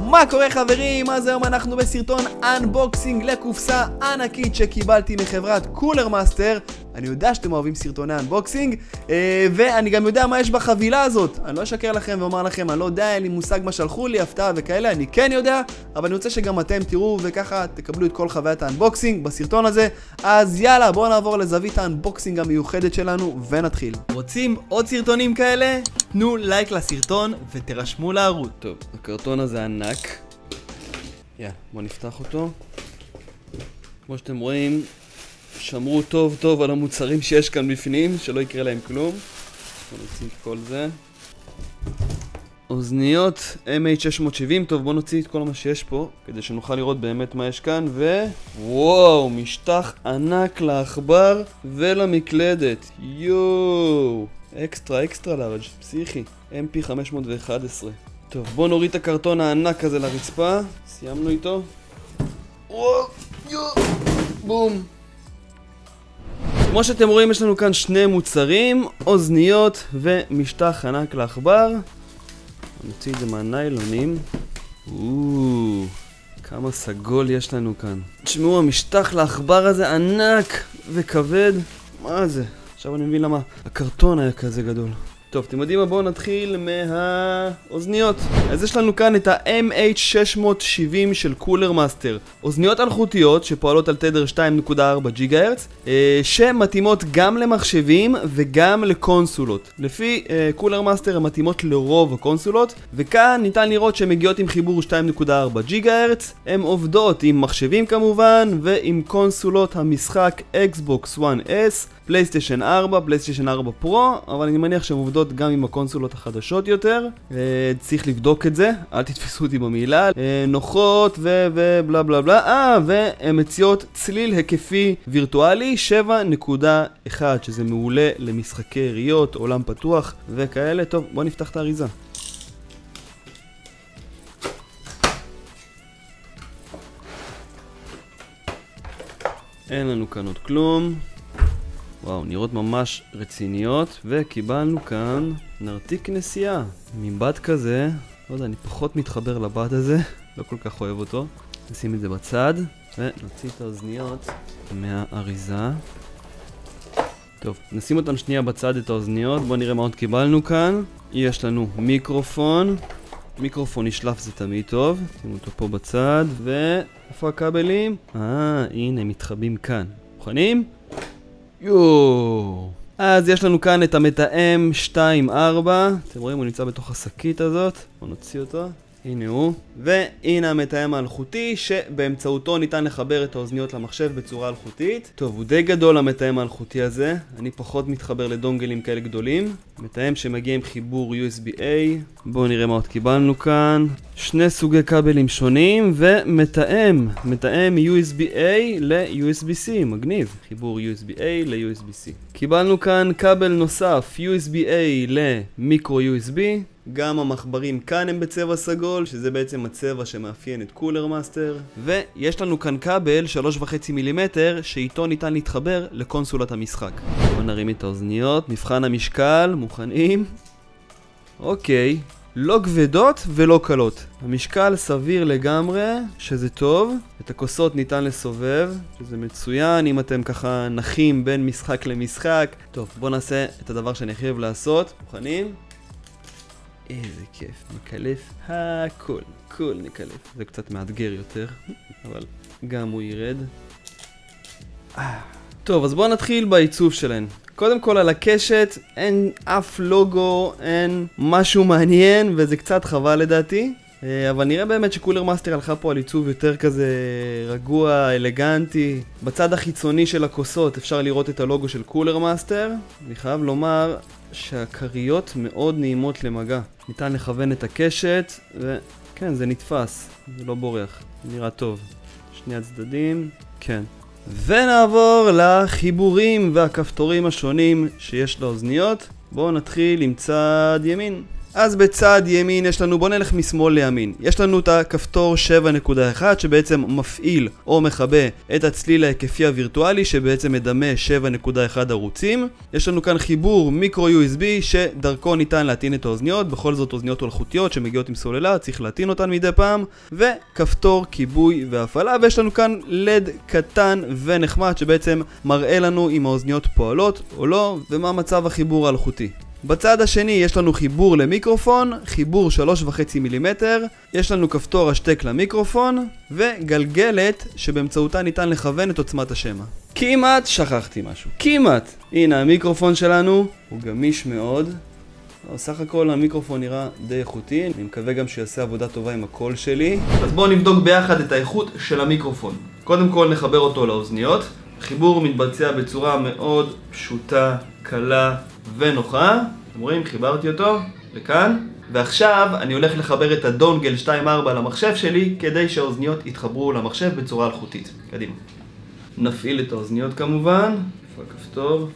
מה קורה חברים? אז היום אנחנו בסרטון unboxing לקופסה ענקית שקיבלתי מחברת Cooler Master אני יודע שאתם אוהבים סרטוני unboxing אה, ואני גם יודע מה יש בחבילה הזאת. אני לא אשקר לכם ואומר לכם, אני לא יודע, אין לי מושג מה שלחו לי, הפתעה וכאלה, אני כן יודע אבל אני רוצה שגם אתם תראו וככה תקבלו את כל חוויית ה unboxing בסרטון הזה. אז יאללה, בואו נעבור לזווית ה unboxing המיוחדת שלנו ונתחיל. רוצים עוד סרטונים כאלה? תנו לייק לסרטון ותירשמו לערוץ. טוב, הקרטון הזה ענק. יאללה, בואו נפתח אותו. כמו שאתם רואים שמרו טוב טוב על המוצרים שיש כאן בפנים, שלא יקרה להם כלום. בוא נוציא את כל זה. אוזניות MH670, טוב בוא נוציא את כל מה שיש פה, כדי שנוכל לראות באמת מה יש כאן, ו... וואו, משטח ענק לעכבר ולמקלדת, יואו, אקסטרה אקסטרה לארג', פסיכי, MP511. טוב, בוא נוריד את הקרטון הענק הזה לרצפה, סיימנו איתו. וואו, יואו, בום. כמו שאתם רואים יש לנו כאן שני מוצרים, אוזניות ומשטח ענק לעכבר. נוציא את זה מהניילונים. אוו, כמה סגול יש לנו כאן. תשמעו, המשטח לעכבר הזה ענק וכבד. מה זה? עכשיו אני מבין למה הקרטון היה כזה גדול. טוב, אתם יודעים מה? בואו נתחיל מהאוזניות. אז יש לנו כאן את ה-MH670 של Cooler Master. אוזניות אלחוטיות שפועלות על תדר 2.4 ג'יגה הרץ, אה, שמתאימות גם למחשבים וגם לקונסולות. לפי אה, Cooler Master הן מתאימות לרוב הקונסולות, וכאן ניתן לראות שהן מגיעות עם חיבור 2.4 ג'יגה הרץ, הן עובדות עם מחשבים כמובן, ועם קונסולות המשחק Xbox One S. PlayStation 4, PlayStation 4 Pro, אבל אני מניח שהן עובדות גם עם הקונסולות החדשות יותר. אה, צריך לבדוק את זה, אל תתפסו אותי במילה. אה, נוחות ובלה בלה בלה. אה, והן מציעות צליל היקפי וירטואלי 7.1, שזה מעולה למשחקי יריות, עולם פתוח וכאלה. טוב, בואו נפתח את האריזה. אין לנו כאן עוד כלום. וואו, נראות ממש רציניות, וקיבלנו כאן נרתיק נסיעה. מבד כזה, לא יודע, אני פחות מתחבר לבד הזה, לא כל כך אוהב אותו. נשים את זה בצד, ונוציא את האוזניות מהאריזה. טוב, נשים אותן שנייה בצד את האוזניות, בואו נראה מה עוד קיבלנו כאן. יש לנו מיקרופון, מיקרופון נשלף זה תמיד טוב, שימו אותו פה בצד, ואיפה הכבלים? אה, הנה, מתחבאים כאן. מוכנים? יואו. אז יש לנו כאן את המתאם 2-4, אתם רואים הוא נמצא בתוך השקית הזאת, בואו נוציא אותו. הנה הוא. והנה המתאם האלחוטי, שבאמצעותו ניתן לחבר את האוזניות למחשב בצורה אלחוטית. טוב, הוא די גדול המתאם האלחוטי הזה, אני פחות מתחבר לדונגלים כאלה גדולים. מתאם שמגיע עם חיבור USB-A. בואו נראה מה עוד קיבלנו כאן. שני סוגי כבלים שונים, ומתאם, מתאם USB-A ל-USB-C, מגניב. חיבור USB-A ל-USB-C. קיבלנו כאן כבל נוסף, USB-A למיקרו USB. גם המחברים כאן הם בצבע סגול, שזה בעצם הצבע שמאפיין את Cooler Master. ויש לנו כאן כבל 3.5 מילימטר, שאיתו ניתן להתחבר לקונסולת המשחק. בואו נרים את האוזניות, מבחן המשקל, מוכנים? אוקיי, לא כבדות ולא קלות. המשקל סביר לגמרי, שזה טוב. את הכוסות ניתן לסובב, שזה מצוין אם אתם ככה נחים בין משחק למשחק. טוב, בואו נעשה את הדבר שאני הכי אוהב לעשות. מוכנים? איזה כיף, נקלף הכל, הכל נקלף. זה קצת מאתגר יותר, אבל גם הוא ירד. אה. טוב, אז בואו נתחיל בעיצוב שלהן. קודם כל על הקשת אין אף לוגו, אין משהו מעניין, וזה קצת חבל לדעתי. אה, אבל נראה באמת ש Cooler Master הלכה פה על עיצוב יותר כזה רגוע, אלגנטי. בצד החיצוני של הכוסות אפשר לראות את הלוגו של Cooler Master. אני חייב לומר שהכריות מאוד נעימות למגע. ניתן לכוון את הקשת, וכן, זה נתפס, זה לא בורח, נראה טוב. שני הצדדים, כן. ונעבור לחיבורים והכפתורים השונים שיש לאוזניות. בואו נתחיל עם צד ימין. אז בצד ימין יש לנו, בוא נלך משמאל לימין. יש לנו את הכפתור 7.1 שבעצם מפעיל או מכבה את הצליל ההיקפי הווירטואלי שבעצם מדמה 7.1 ערוצים. יש לנו כאן חיבור מיקרו USB שדרכו ניתן להטעין את האוזניות, בכל זאת אוזניות מלאכותיות שמגיעות עם סוללה, צריך להטעין אותן מדי פעם. וכפתור כיבוי והפעלה, ויש לנו כאן לד קטן ונחמד שבעצם מראה לנו אם האוזניות פועלות או לא, ומה מצב החיבור האלחוטי. בצד השני יש לנו חיבור למיקרופון, חיבור 3.5 מילימטר, יש לנו כפתור השתק למיקרופון, וגלגלת שבאמצעותה ניתן לכוון את עוצמת השמע. כמעט שכחתי משהו, כמעט! הנה המיקרופון שלנו, הוא גמיש מאוד. סך הכל המיקרופון נראה די איכותי, אני מקווה גם שיעשה עבודה טובה עם הקול שלי. אז בואו נבדוק ביחד את האיכות של המיקרופון. קודם כל נחבר אותו לאוזניות. חיבור מתבצע בצורה מאוד פשוטה, קלה ונוחה. אתם רואים? חיברתי אותו לכאן. ועכשיו אני הולך לחבר את הדונגל 2.4 למחשב שלי כדי שהאוזניות יתחברו למחשב בצורה אלחוטית. קדימה. נפעיל את האוזניות כמובן. איפה הכפתור?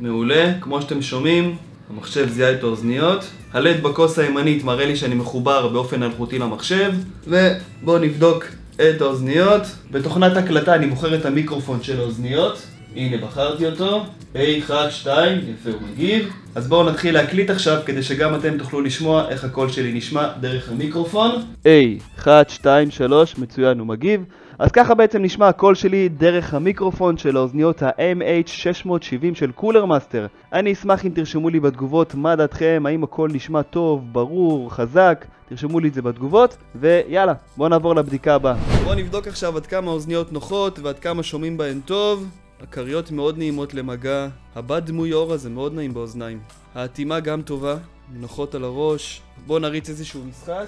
מעולה. כמו שאתם שומעים, המחשב זיהה את האוזניות. הלד בכוס הימנית מראה לי שאני מחובר באופן אלחוטי למחשב. ובואו נבדוק את האוזניות. בתוכנת הקלטה אני בוחר את המיקרופון של האוזניות. הנה בחרתי אותו, A1, 2, יפה הוא מגיב. אז בואו נתחיל להקליט עכשיו כדי שגם אתם תוכלו לשמוע איך הקול שלי נשמע דרך המיקרופון. A1, 2, 3, מצוין הוא מגיב. אז ככה בעצם נשמע הקול שלי דרך המיקרופון של האוזניות ה-MH670 של Cooler Master. אני אשמח אם תרשמו לי בתגובות מה דעתכם, האם הקול נשמע טוב, ברור, חזק. תרשמו לי את זה בתגובות, ויאללה, בואו נעבור לבדיקה הבאה. בואו נבדוק עכשיו עד כמה האוזניות נוחות ועד כמה שומעים בהן טוב. הכריות מאוד נעימות למגע, הבד דמוי אור הזה מאוד נעים באוזניים. האטימה גם טובה, נוחות על הראש. בואו נריץ איזשהו משחק.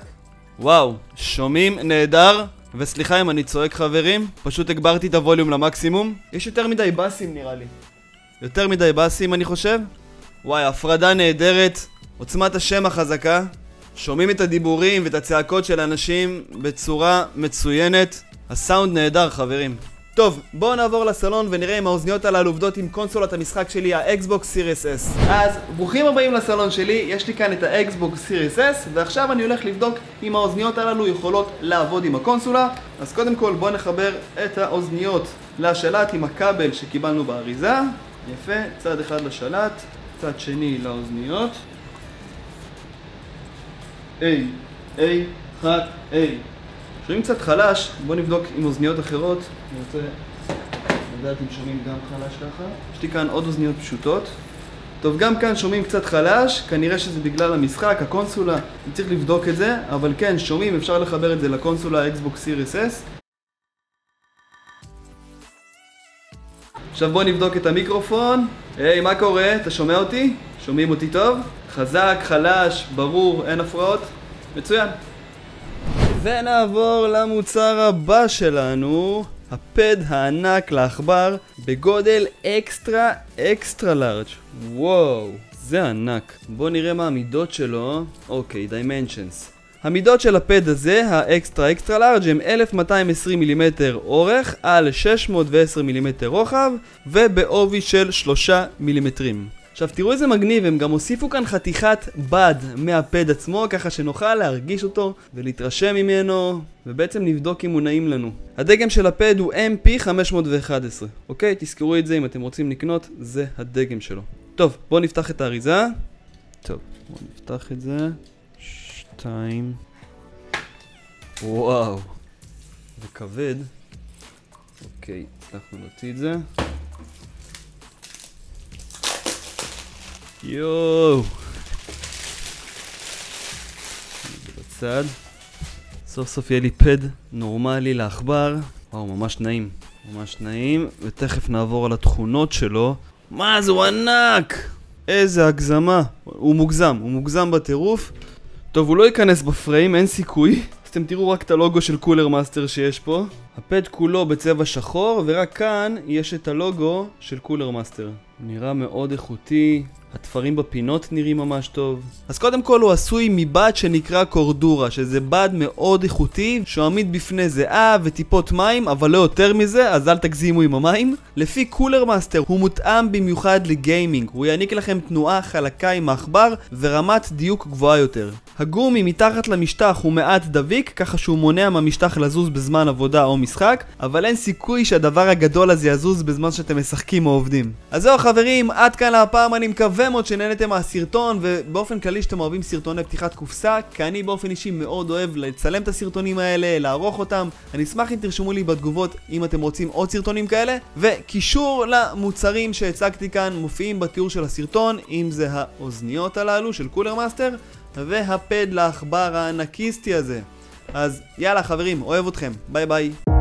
וואו, שומעים נהדר, וסליחה אם אני צועק חברים, פשוט הגברתי את הווליום למקסימום. יש יותר מדי באסים נראה לי. יותר מדי באסים אני חושב. וואי, הפרדה נהדרת, עוצמת השם החזקה. שומעים את הדיבורים ואת הצעקות של האנשים בצורה מצוינת. הסאונד נהדר חברים. טוב, בואו נעבור לסלון ונראה אם האוזניות הללו עובדות עם קונסולת המשחק שלי, ה Xbox Series S. אז ברוכים הבאים לסלון שלי, יש לי כאן את ה Xbox Series S, ועכשיו אני הולך לבדוק אם האוזניות הללו יכולות לעבוד עם הקונסולה. אז קודם כל בואו נחבר את האוזניות לשלט עם הכבל שקיבלנו באריזה. יפה, צד אחד לשלט, צד שני לאוזניות. A, A, 1, A. שומעים קצת חלש, בואו נבדוק עם אוזניות אחרות. אני רוצה לדעת אם שומעים גם חלש ככה. יש לי כאן עוד אוזניות פשוטות. טוב, גם כאן שומעים קצת חלש, כנראה שזה בגלל המשחק, הקונסולה, אני צריך לבדוק את זה, אבל כן, שומעים, אפשר לחבר את זה לקונסולה Xbox Series S. עכשיו בואו נבדוק את המיקרופון. היי, מה קורה? אתה שומע אותי? שומעים אותי טוב? חזק, חלש, ברור, אין הפרעות? מצוין. ונעבור למוצר הבא שלנו, הפד הענק לעכבר בגודל extra extra large. וואו, זה ענק. בואו נראה מה המידות שלו. אוקיי, dimensions. המידות של הפד הזה, ה extra extra large הם 1220 מילימטר אורך על 610 מילימטר רוחב ובעובי של 3 מילימטרים. עכשיו תראו איזה מגניב, הם גם הוסיפו כאן חתיכת בד מהפד עצמו, ככה שנוכל להרגיש אותו ולהתרשם ממנו, ובעצם נבדוק אם הוא נעים לנו. הדגם של הפד הוא MP511, אוקיי? תזכרו את זה אם אתם רוצים לקנות, זה הדגם שלו. טוב, בואו נפתח את האריזה. טוב, בואו נפתח את זה. שתיים. וואו. זה כבד. אוקיי, הצלחנו להוציא את זה. יואו. בצד. סוף סוף יהיה לי פד נורמלי לעכבר. וואו, ממש נעים. ממש נעים. ותכף נעבור על התכונות שלו. מה זה, הוא ענק! איזה הגזמה. הוא מוגזם, הוא מוגזם בטירוף. טוב, הוא לא ייכנס בפריים, אין סיכוי. אתם תראו רק את הלוגו של Cooler Master שיש פה. הפד כולו בצבע שחור, ורק כאן יש את הלוגו של Cooler Master. נראה מאוד איכותי, התפרים בפינות נראים ממש טוב. אז קודם כל הוא עשוי מבד שנקרא Cordura, שזה בד מאוד איכותי, שהוא עמיד בפני זיעה וטיפות מים, אבל לא יותר מזה, אז אל תגזימו עם המים. לפי Cooler Master הוא מותאם במיוחד לגיימינג, הוא יעניק לכם תנועה חלקה עם העכבר ורמת דיוק גבוהה יותר. הגומי מתחת למשטח הוא מעט דביק, ככה שהוא מונע מהמשטח לזוז בזמן עבודה או משחק, אבל אין סיכוי שהדבר הגדול הזה יזוז בזמן שאתם משחקים או עובדים. אז זהו חברים, עד כאן להפעם, אני מקווה מאוד שנהנתם מהסרטון, ובאופן כללי שאתם אוהבים סרטוני פתיחת קופסה, כי אני באופן אישי מאוד אוהב לצלם את הסרטונים האלה, לערוך אותם. אני אשמח אם תרשמו לי בתגובות אם אתם רוצים עוד סרטונים כאלה, וקישור למוצרים שהצגתי כאן מופיעים בתיאור של הסרטון, אם זה האוזניות הללו של Cooler Master. והפד לעכבר הענקיסטי הזה. אז יאללה חברים, אוהב אתכם, ביי ביי.